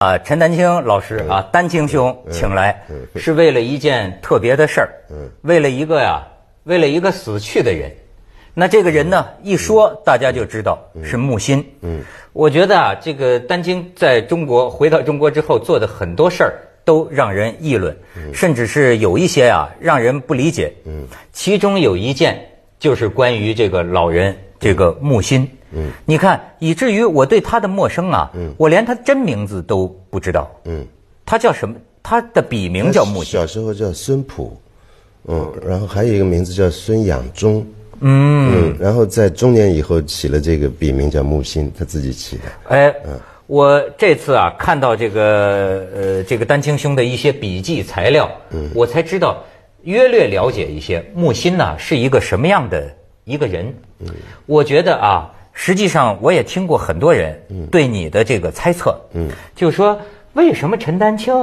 啊，陈丹青老师啊，丹青兄请来是为了一件特别的事儿，为了一个呀，为了一个死去的人。那这个人呢，一说大家就知道是木心。嗯，我觉得啊，这个丹青在中国回到中国之后做的很多事儿都让人议论，甚至是有一些啊让人不理解。嗯，其中有一件就是关于这个老人这个木心。嗯，你看，以至于我对他的陌生啊，嗯，我连他真名字都不知道。嗯，他叫什么？他的笔名叫木心。小时候叫孙普，嗯，然后还有一个名字叫孙养忠。嗯，然后在中年以后起了这个笔名叫木心，他自己起的。哎，嗯我这次啊看到这个呃这个丹青兄的一些笔记材料，嗯，我才知道约略了解一些木心呐是一个什么样的一个人。嗯，我觉得啊。实际上，我也听过很多人对你的这个猜测，嗯就说为什么陈丹青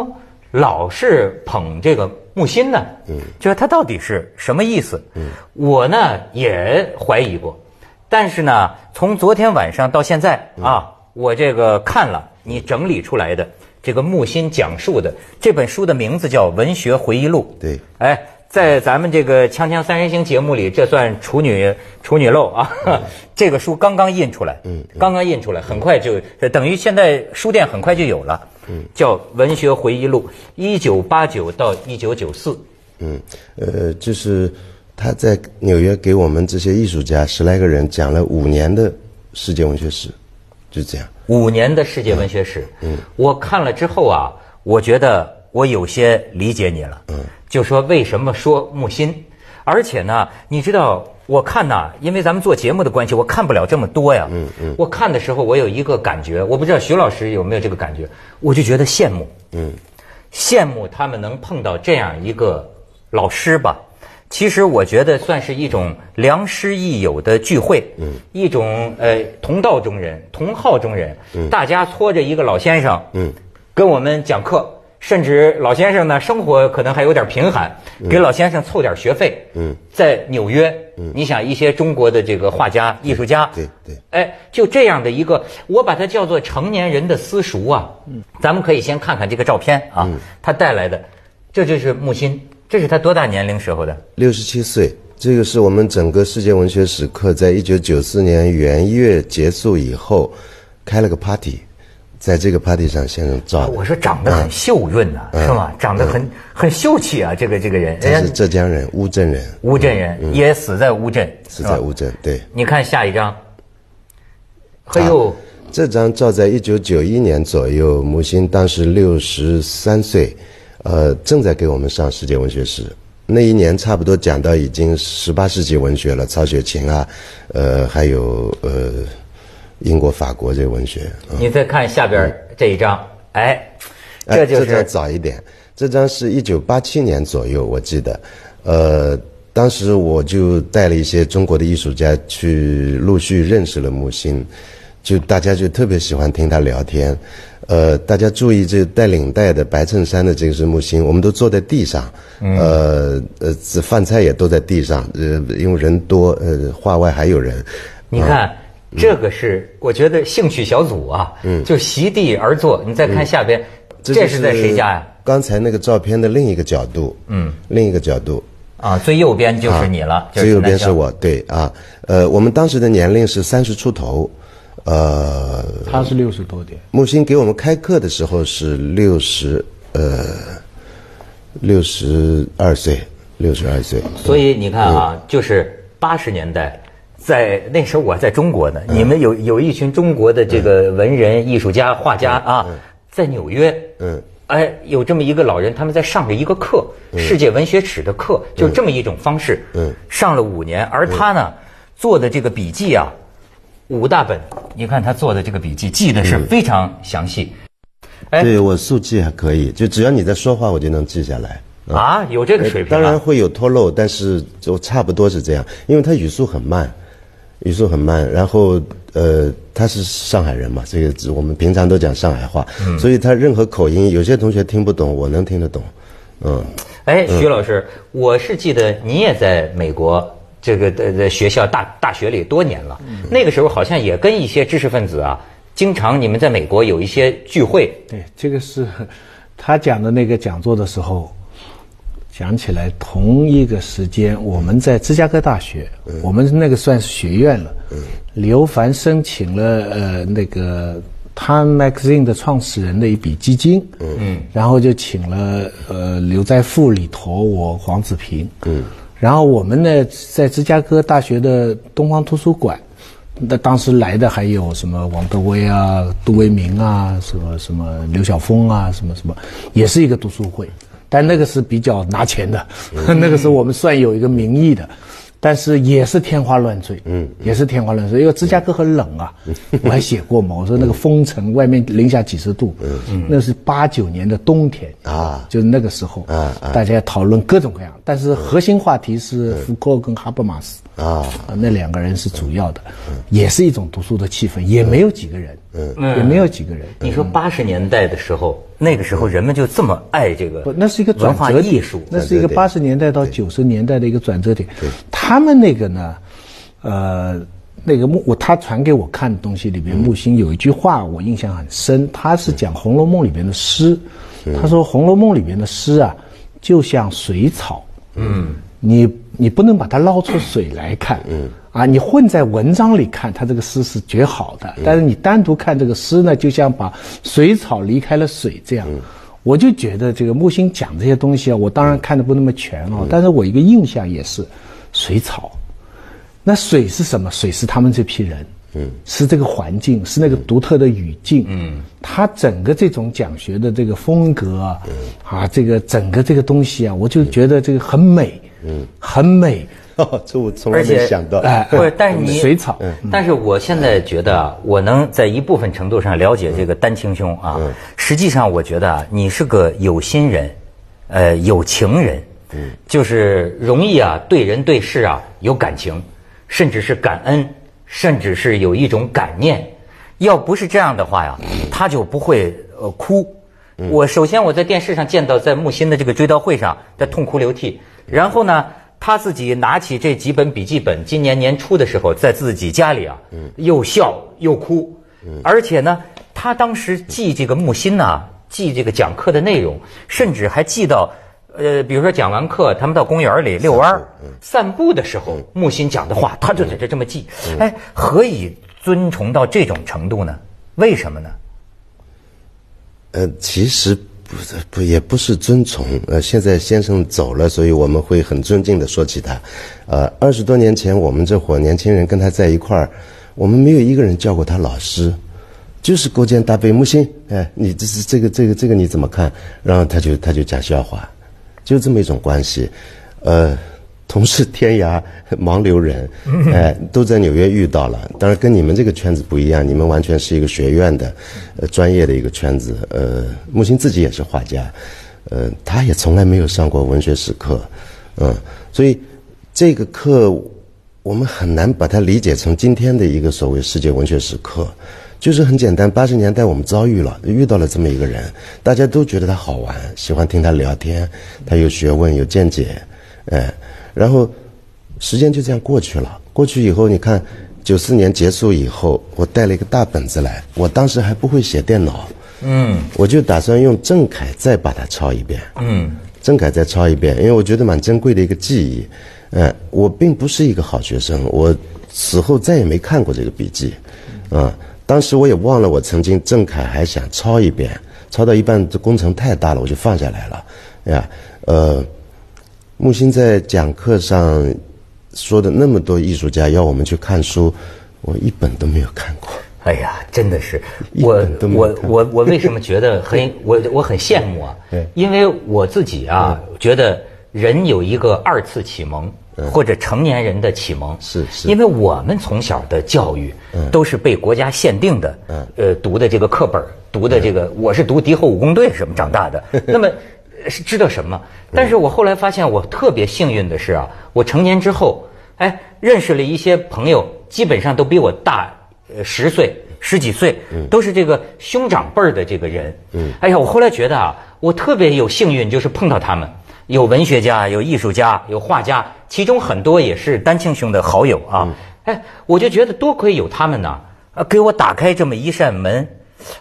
老是捧这个木心呢？嗯就是他到底是什么意思？嗯我呢也怀疑过，但是呢，从昨天晚上到现在啊，我这个看了你整理出来的这个木心讲述的这本书的名字叫《文学回忆录》。对，哎。在咱们这个《锵锵三人行》节目里，这算处女处女漏啊！这个书刚刚印出来，嗯，刚刚印出来，很快就等于现在书店很快就有了，嗯，叫《文学回忆录》，一九八九到一九九四，嗯，呃，就是他在纽约给我们这些艺术家十来个人讲了五年的世界文学史，就这样，五年的世界文学史，嗯，我看了之后啊，我觉得我有些理解你了，嗯。就说为什么说木心，而且呢，你知道我看呐，因为咱们做节目的关系，我看不了这么多呀。嗯嗯。我看的时候，我有一个感觉，我不知道徐老师有没有这个感觉，我就觉得羡慕。嗯。羡慕他们能碰到这样一个老师吧？其实我觉得算是一种良师益友的聚会。嗯。一种呃同道中人、同好中人，嗯大家搓着一个老先生，嗯，跟我们讲课。甚至老先生呢，生活可能还有点贫寒，给老先生凑点学费。嗯，在纽约，嗯，你想一些中国的这个画家、艺术家，对对，哎，就这样的一个，我把它叫做成年人的私塾啊。嗯，咱们可以先看看这个照片啊，他带来的，这就是木心，这是他多大年龄时候的？六十七岁。这个是我们整个世界文学史课在一九九四年元月结束以后开了个 party。在这个 party 上，先生照。我说长得很秀润呐，是吗？长得很很秀气啊，这个这个人。他是浙江人，乌镇人。乌镇人也死在乌镇。死在乌镇，对。你看下一张。嘿呦，这张照在一九九一年左右，母亲当时六十三岁，呃，正在给我们上世界文学史。那一年差不多讲到已经十八世纪文学了，曹雪芹啊，呃，还有呃。英国、法国这个文学，你再看下边这一张，哎，这就是这张早一点，这张是一九八七年左右，我记得，呃，当时我就带了一些中国的艺术家去陆续认识了木心，就大家就特别喜欢听他聊天，呃，大家注意这带领带的白衬衫的这个是木心，我们都坐在地上，呃呃，饭菜也都在地上，呃，因为人多，呃，画外还有人，你看。这个是我觉得兴趣小组啊，嗯，就席地而坐。你再看下边，这是在谁家呀？刚才那个照片的另一个角度，嗯，另一个角度。啊，最右边就是你了，最右边是我，对啊，呃，我们当时的年龄是三十出头，呃，他是六十多点。木心给我们开课的时候是六十，呃，六十二岁，六十二岁。所以你看啊，就是八十年代。在那时候我在中国呢，你们有有一群中国的这个文人、艺术家、画家啊，在纽约，嗯，哎，有这么一个老人，他们在上着一个课，世界文学史的课，就这么一种方式，嗯，上了五年，而他呢做的这个笔记啊，五大本，你看他做的这个笔记，记得是非常详细。哎，对我速记还可以，就只要你在说话，我就能记下来。啊，有这个水平？当然会有脱漏，但是就差不多是这样，因为他语速很慢。语速很慢，然后呃，他是上海人嘛，这个我们平常都讲上海话，所以他任何口音，有些同学听不懂，我能听得懂，嗯。哎，徐老师，我是记得你也在美国这个的的学校大大学里多年了，那个时候好像也跟一些知识分子啊经常你们在美国有一些聚会，对，这个是他讲的那个讲座的时候，讲起来同一个时间，我们在芝加哥大学，我们那个算是学院了。刘凡申请了呃那个 Time Magazine 的创始人的一笔基金，嗯，然后就请了呃刘在富、李陀、我黄子平，嗯，然后我们呢在芝加哥大学的东方图书馆。那当时来的还有什么王德威啊、杜维明啊、什么什么刘晓峰啊、什么什么，也是一个读书会，但那个是比较拿钱的，那个是我们算有一个名义的。但是也是天花乱坠，嗯，也是天花乱坠，因为芝加哥很冷啊，我还写过嘛，我说那个封城，外面零下几十度，嗯，那是八九年的冬天啊，就是那个时候啊，大家讨论各种各样，但是核心话题是福柯跟哈伯马斯啊，那两个人是主要的，也是一种读书的气氛，也没有几个人，嗯，也没有几个人。你说八十年代的时候。那个时候人们就这么爱这个，不，那是一个转化艺术，那是一个八十年代到九十年代的一个转折点。他们那个呢，呃，那个木我他传给我看的东西里面，木心有一句话我印象很深，他是讲《红楼梦》里面的诗，他说《红楼梦》里面的诗啊，就像水草，嗯，你你不能把它捞出水来看，嗯。啊，你混在文章里看，他这个诗是绝好的。但是你单独看这个诗呢，就像把水草离开了水这样。我就觉得这个木心讲这些东西啊，我当然看的不那么全哦，但是我一个印象也是水草。那水是什么？水是他们这批人，嗯，是这个环境，是那个独特的语境，嗯，他整个这种讲学的这个风格啊，啊，这个整个这个东西啊，我就觉得这个很美，嗯，很美。这我从来没想到。哎，不是，但是你水草。但是我现在觉得啊，我能在一部分程度上了解这个丹青兄啊。实际上，我觉得啊，你是个有心人，呃，有情人。嗯。就是容易啊，对人对事啊有感情，甚至是感恩，甚至是有一种感念。要不是这样的话呀，他就不会呃哭。我首先我在电视上见到在木心的这个追悼会上在痛哭流涕，然后呢。他自己拿起这几本笔记本，今年年初的时候，在自己家里啊，又笑又哭，而且呢，他当时记这个木心呐，记这个讲课的内容，甚至还记到，呃，比如说讲完课，他们到公园里遛弯儿、散步的时候，木心讲的话，他就在这这么记。哎，何以尊崇到这种程度呢？为什么呢？呃，其实。不是不也不是尊崇，呃，现在先生走了，所以我们会很尊敬的说起他。呃，二十多年前我们这伙年轻人跟他在一块儿，我们没有一个人叫过他老师，就是勾肩搭背木心，哎，你这是这个这个这个你怎么看？然后他就他就讲笑话，就这么一种关系，呃。同是天涯盲流人，哎，都在纽约遇到了。当然跟你们这个圈子不一样，你们完全是一个学院的，呃，专业的一个圈子。呃，木心自己也是画家，呃，他也从来没有上过文学史课，嗯，所以这个课我们很难把它理解成今天的一个所谓世界文学史课，就是很简单。八十年代我们遭遇了，遇到了这么一个人，大家都觉得他好玩，喜欢听他聊天，他有学问，有见解，哎。然后，时间就这样过去了。过去以后，你看，九四年结束以后，我带了一个大本子来。我当时还不会写电脑，嗯，我就打算用郑恺再把它抄一遍，嗯，郑恺再抄一遍，因为我觉得蛮珍贵的一个记忆。嗯，我并不是一个好学生，我此后再也没看过这个笔记，啊，当时我也忘了我曾经郑恺还想抄一遍，抄到一半这工程太大了，我就放下来了，呀，呃。木心在讲课上说的那么多艺术家要我们去看书，我一本都没有看过。哎呀，真的是我我我我为什么觉得很我我很羡慕啊？因为我自己啊觉得人有一个二次启蒙或者成年人的启蒙，是是，因为我们从小的教育都是被国家限定的，呃，读的这个课本，读的这个我是读敌后武工队什么长大的，那么。是知道什么？但是我后来发现，我特别幸运的是啊，我成年之后，哎，认识了一些朋友，基本上都比我大呃十岁、十几岁，都是这个兄长辈儿的这个人。嗯，哎呀，我后来觉得啊，我特别有幸运，就是碰到他们，有文学家，有艺术家，有画家，其中很多也是丹青兄的好友啊。哎，我就觉得多亏有他们呢，呃，给我打开这么一扇门，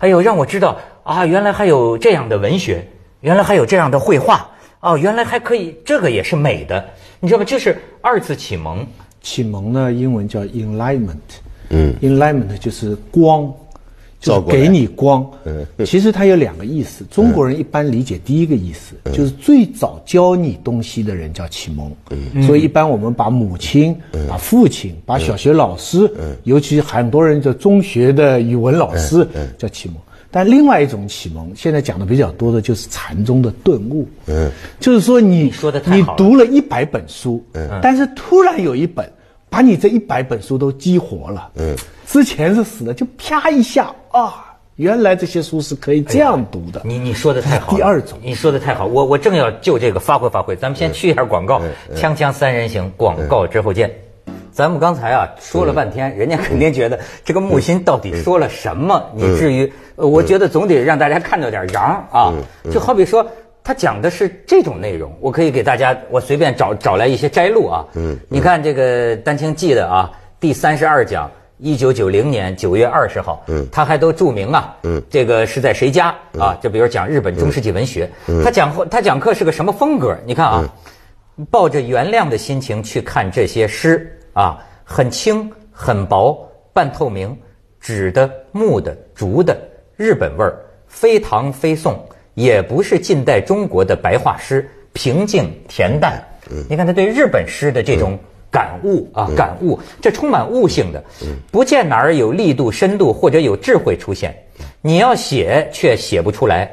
哎呦，让我知道啊，原来还有这样的文学，原来还有这样的绘画，哦，原来还可以，这个也是美的，你知道吗？这是二次启蒙。启蒙呢，英文叫 enlightenment，嗯，enlightenment 就是光，就是给你光。嗯，其实它有两个意思。中国人一般理解第一个意思，就是最早教你东西的人叫启蒙。嗯，所以一般我们把母亲、把父亲、把小学老师，尤其很多人叫中学的语文老师叫启蒙。但另外一种启蒙，现在讲的比较多的就是禅宗的顿悟。嗯，就是说你说的太你读了一百本书，嗯，但是突然有一本。把你这一百本书都激活了，嗯，之前是死的，就啪一下啊，原来这些书是可以这样读的。你你说的太好，第二种，你说的太好，我我正要就这个发挥发挥，咱们先去一下广告，锵锵三人行，广告之后见。咱们刚才啊说了半天，人家肯定觉得这个木心到底说了什么，你至于，我觉得总得让大家看到点瓤啊，就好比说。他讲的是这种内容，我可以给大家，我随便找找来一些摘录啊。嗯，你看这个丹青记的啊，第三十二讲，一九九零年九月二十号，嗯，他还都注明啊，嗯，这个是在谁家啊？就比如讲日本中世纪文学，他讲他讲课是个什么风格？你看啊，抱着原谅的心情去看这些诗啊，很轻很薄，半透明，纸的、木的、竹的，日本味儿，非唐非宋。也不是近代中国的白话诗，平静恬淡。你看他对日本诗的这种感悟啊，感悟，这充满悟性的，不见哪儿有力度、深度或者有智慧出现。你要写却写不出来，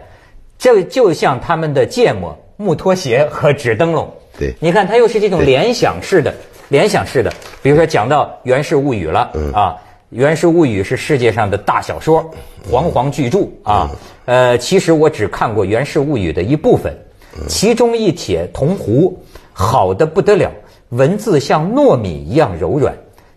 这就像他们的芥末、木拖鞋和纸灯笼。对，你看他又是这种联想式的，联想式的。比如说讲到《源氏物语》了啊。《源氏物语》是世界上的大小说，煌煌巨著啊。呃，其实我只看过《源氏物语》的一部分，其中一帖铜壶好的不得了，文字像糯米一样柔软，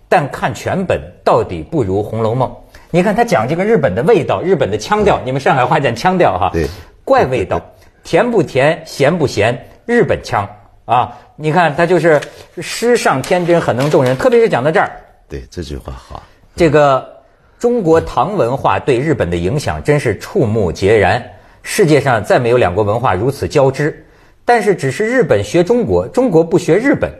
但看全本到底不如《红楼梦》。你看他讲这个日本的味道，日本的腔调，你们上海话讲腔调哈，对，怪味道，甜不甜，咸不咸，日本腔啊。你看他就是诗上天真，很能动人，特别是讲到这儿，对这句话好。这个中国唐文化对日本的影响真是触目皆然，世界上再没有两国文化如此交织。但是，只是日本学中国，中国不学日本。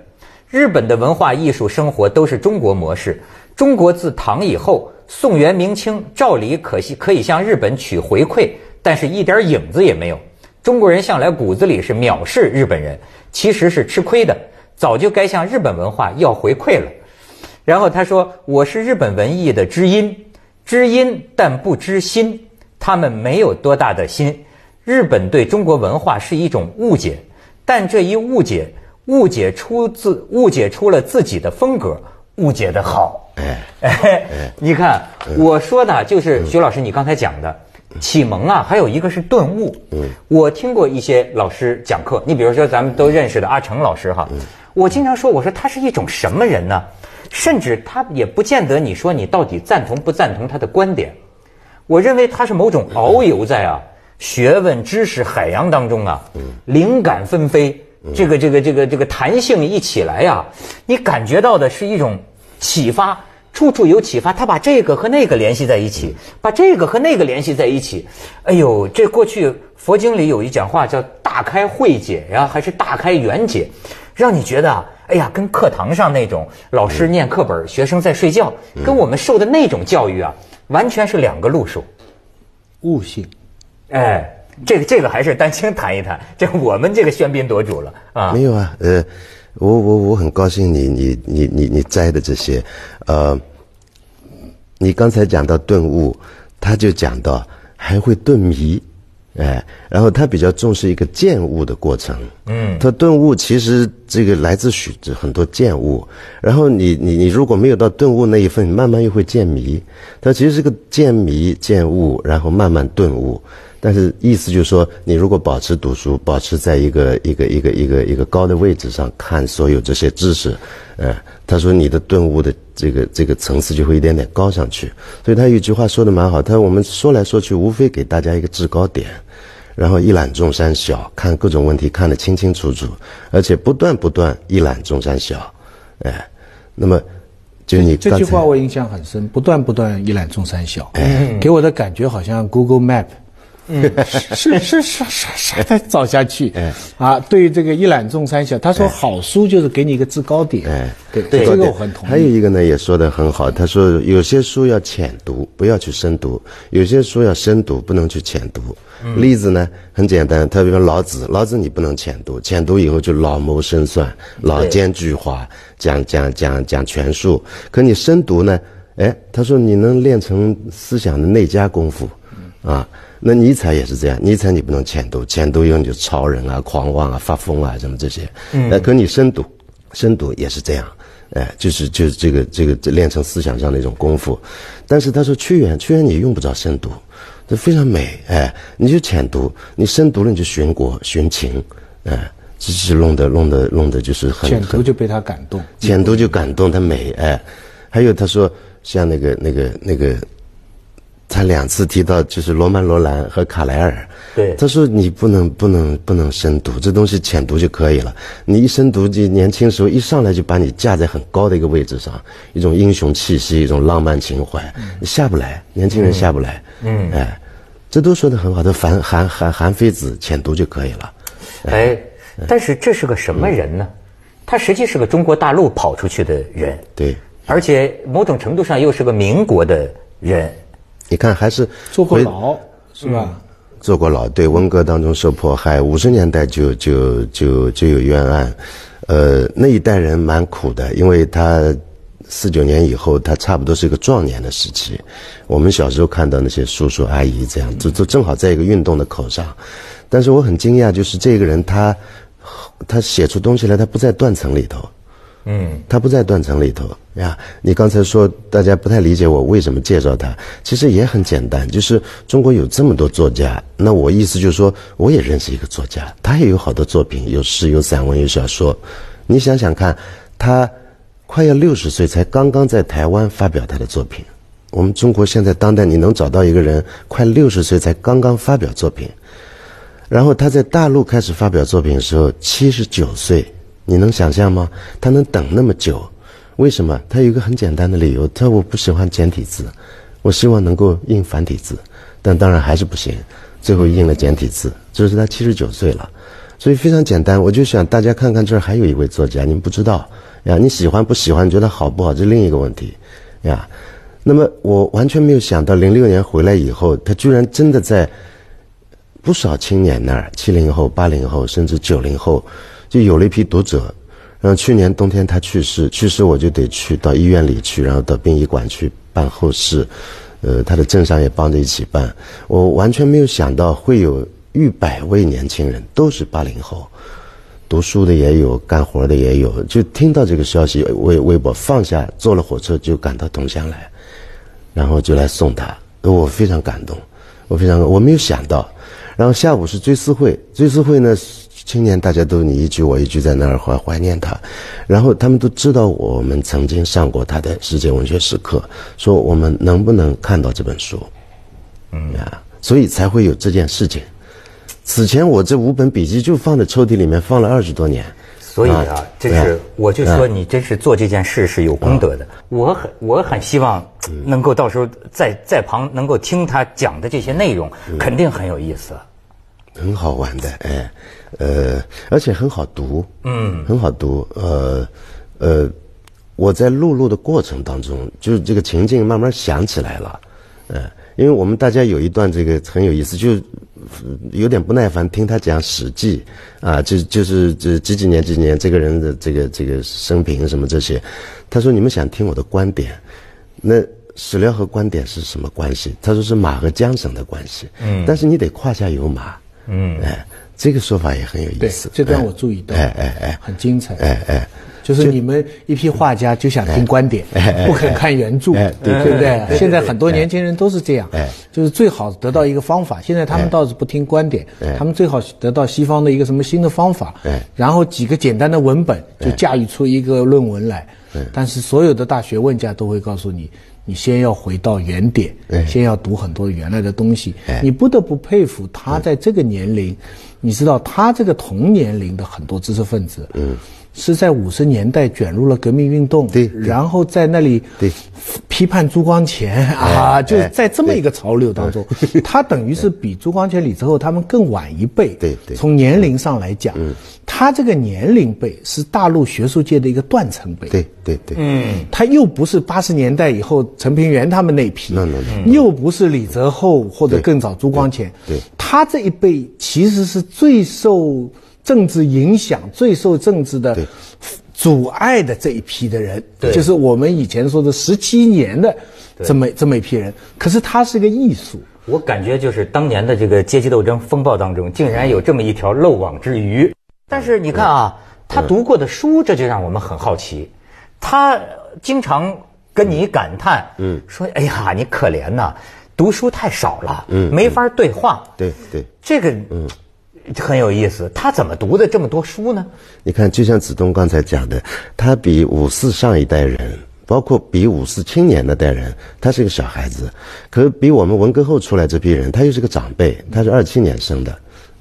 日本的文化艺术生活都是中国模式。中国自唐以后，宋元明清，照理可惜可以向日本取回馈，但是一点影子也没有。中国人向来骨子里是藐视日本人，其实是吃亏的，早就该向日本文化要回馈了。然后他说：“我是日本文艺的知音，知音但不知心。他们没有多大的心。日本对中国文化是一种误解，但这一误解，误解出自误解出了自己的风格，误解的好。哎，你看我说的，就是徐老师你刚才讲的启蒙啊，还有一个是顿悟。嗯，我听过一些老师讲课，你比如说咱们都认识的阿成老师哈，我经常说，我说他是一种什么人呢？”甚至他也不见得，你说你到底赞同不赞同他的观点？我认为他是某种遨游在啊学问知识海洋当中啊，灵感纷飞，这个这个这个这个弹性一起来呀，你感觉到的是一种启发，处处有启发。他把这个和那个联系在一起，把这个和那个联系在一起。哎呦，这过去佛经里有一讲话叫“大开慧解”呀，还是“大开圆解”，让你觉得啊。哎呀，跟课堂上那种老师念课本，学生在睡觉，跟我们受的那种教育啊，完全是两个路数。悟性，哎，这个这个还是丹青谈一谈，这我们这个喧宾夺主了啊。没有啊，呃，我我我很高兴你你你你你摘的这些，呃，你刚才讲到顿悟，他就讲到还会顿迷。哎，然后他比较重视一个见悟的过程。嗯，他顿悟其实这个来自许很多见悟。然后你你你如果没有到顿悟那一份，慢慢又会见迷。他其实是个见迷见悟，然后慢慢顿悟。但是意思就是说，你如果保持读书，保持在一个一个一个一个一个高的位置上看所有这些知识，呃，他说你的顿悟的这个这个层次就会一点点高上去。所以他有句话说的蛮好，他说我们说来说去，无非给大家一个制高点。然后一览众山小，看各种问题看得清清楚楚，而且不断不断一览众山小，哎，那么就你这句话我印象很深，不断不断一览众山小，哎给我的感觉好像 Google Map。是是 是是是再找下去，哎啊，对于这个一览众山小，他说好书就是给你一个制高点，哎对，对这个我很同意。还有一个呢，也说的很好。他说，有些书要浅读，不要去深读；有些书要深读，不能去浅读。例子呢很简单，他比如说老子，老子你不能浅读，浅读以后就老谋深算、老奸巨猾，讲讲讲讲权术。可你深读呢，哎，他说你能练成思想的内家功夫，啊。那尼采也是这样，尼采你不能浅读，浅读以后你就超人啊、狂妄啊、发疯啊什么这些。嗯，可你深读，深读也是这样。哎，就是就是这个这个这练成思想上的一种功夫，但是他说屈原，屈原你用不着深读，这非常美，哎，你就浅读，你深读了你就寻国寻情，哎，这是弄得弄得弄得就是很浅读就被他感动，浅读就感动，他美，哎，还有他说像那个那个那个，他两次提到就是罗曼罗兰和卡莱尔，对。他说你不能不能不能深读，这东西浅读就可以了。你一深读，就年轻时候一上来就把你架在很高的一个位置上，一种英雄气息，一种浪漫情怀，你下不来，年轻人下不来，嗯，哎，这都说的很好，他韩韩韩韩非子浅读就可以了。哎，但是这是个什么人呢？他实际是个中国大陆跑出去的人，对，而且某种程度上又是个民国的人。你看还是坐过牢是吧？坐过牢，对，文革当中受迫害，五十年代就就就就有冤案，呃，那一代人蛮苦的，因为他四九年以后，他差不多是一个壮年的时期。我们小时候看到那些叔叔阿姨这样，就就正好在一个运动的口上。但是我很惊讶，就是这个人他他写出东西来，他不在断层里头。嗯，他不在断层里头呀。你刚才说大家不太理解我为什么介绍他，其实也很简单，就是中国有这么多作家，那我意思就是说，我也认识一个作家，他也有好多作品，有诗、有散文、有小说。你想想看，他快要六十岁才刚刚在台湾发表他的作品。我们中国现在当代，你能找到一个人快六十岁才刚刚发表作品，然后他在大陆开始发表作品的时候，七十九岁。你能想象吗？他能等那么久，为什么？他有一个很简单的理由，他说我不喜欢简体字，我希望能够印繁体字，但当然还是不行，最后印了简体字。这是他七十九岁了，所以非常简单。我就想大家看看这儿还有一位作家，你们不知道呀？你喜欢不喜欢？觉得好不好？这另一个问题呀。那么我完全没有想到，零六年回来以后，他居然真的在不少青年那儿，七零后、八零后，甚至九零后。就有了一批读者，然后去年冬天他去世，去世我就得去到医院里去，然后到殡仪馆去办后事，呃，他的镇上也帮着一起办。我完全没有想到会有逾百位年轻人都是八零后，读书的也有，干活的也有。就听到这个消息，微微博放下，坐了火车就赶到桐乡来，然后就来送他。我非常感动，我非常我没有想到。然后下午是追思会，追思会呢。青年大家都你一句我一句在那儿怀怀念他，然后他们都知道我们曾经上过他的世界文学史课，说我们能不能看到这本书，嗯。啊，所以才会有这件事情。此前我这五本笔记就放在抽屉里面放了二十多年，所以啊，这是我就说你真是做这件事是有功德的。我很我很希望能够到时候在在旁能够听他讲的这些内容，肯定很有意思。很好玩的，哎，呃，而且很好读，嗯，很好读，呃，呃，我在录录的过程当中，就是这个情境慢慢想起来了，呃，因为我们大家有一段这个很有意思，就有点不耐烦听他讲《史记》，啊，就就是这几几年几几年这个人的这个这个生平什么这些，他说你们想听我的观点，那。史料和观点是什么关系？他说是马和缰绳的关系，嗯，但是你得胯下有马。嗯，哎，这个说法也很有意思。这段我注意到，哎哎哎，很精彩。哎哎，就是你们一批画家就想听观点，不肯看原著，对不对？现在很多年轻人都是这样，就是最好得到一个方法。现在他们倒是不听观点，他们最好得到西方的一个什么新的方法，然后几个简单的文本就驾驭出一个论文来。但是所有的大学问家都会告诉你。你先要回到原点，先要读很多原来的东西。你不得不佩服他在这个年龄，你知道他这个同年龄的很多知识分子，是在五十年代卷入了革命运动，对然后在那里对。批判朱光潜啊，就是在这么一个潮流当中，他等于是比朱光潜、李泽厚他们更晚一辈。对对。从年龄上来讲，他这个年龄辈是大陆学术界的一个断层辈。对对对，嗯，他又不是八十年代以后陈平原他们那批 No, no, 又不是李泽厚或者更早朱光潜，对对。他这一辈其实是最受政治影响、最受政治的阻碍的这一批的人，对。就是我们以前说的十七年的这么这么一批人。可是他是个艺术，我感觉就是当年的这个阶级斗争风暴当中，竟然有这么一条漏网之鱼。但是你看啊，他读过的书，这就让我们很好奇。他经常跟你感叹，嗯，说：“哎呀，你可怜呐，读书太少了，嗯，没法对话。”对对。这个，嗯，很有意思。他怎么读的这么多书呢？你看，就像子东刚才讲的，他比五四上一代人，包括比五四青年那代人，他是个小孩子；可是比我们文革后出来这批人，他又是个长辈。他是二七年生的，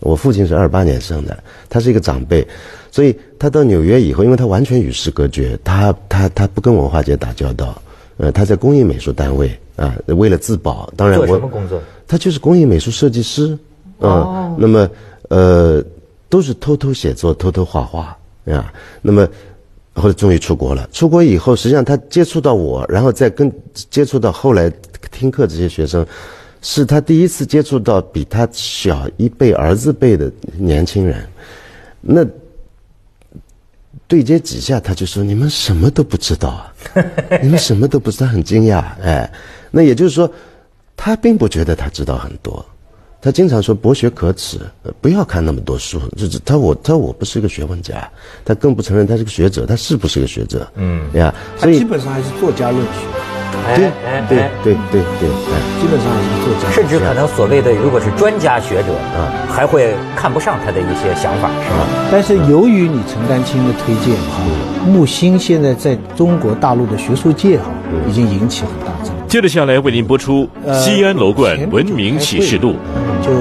我父亲是二八年生的，他是一个长辈，所以他到纽约以后，因为他完全与世隔绝，他他他不跟文化界打交道，呃，他在工艺美术单位啊，为了自保，当然做我什么工作？他就是工艺美术设计师，嗯，那么呃，都是偷偷写作、偷偷画画呀。那么后来终于出国了，出国以后，实际上他接触到我，然后再跟接触到后来听课这些学生，是他第一次接触到比他小一辈儿子辈的年轻人，那。对接几下，他就说：“你们什么都不知道啊！你们什么都不知道，很惊讶。”哎，那也就是说，他并不觉得他知道很多，他经常说博学可耻，呃不要看那么多书。就是他我他我不是个学问家，他更不承认他是个学者，他是不是个学者？嗯呀，他基本上还是作家论学，对对哎哎对对对，哎，基本上还是作家。甚至可能所谓的如果是专家学者啊，还会看不上他的一些想法，是吧？但是由于你陈丹青的推荐哈，木心现在在中国大陆的学术界哈已经引起很大争议。接着下来为您播出《呃西安楼冠前不久文明启示录》。就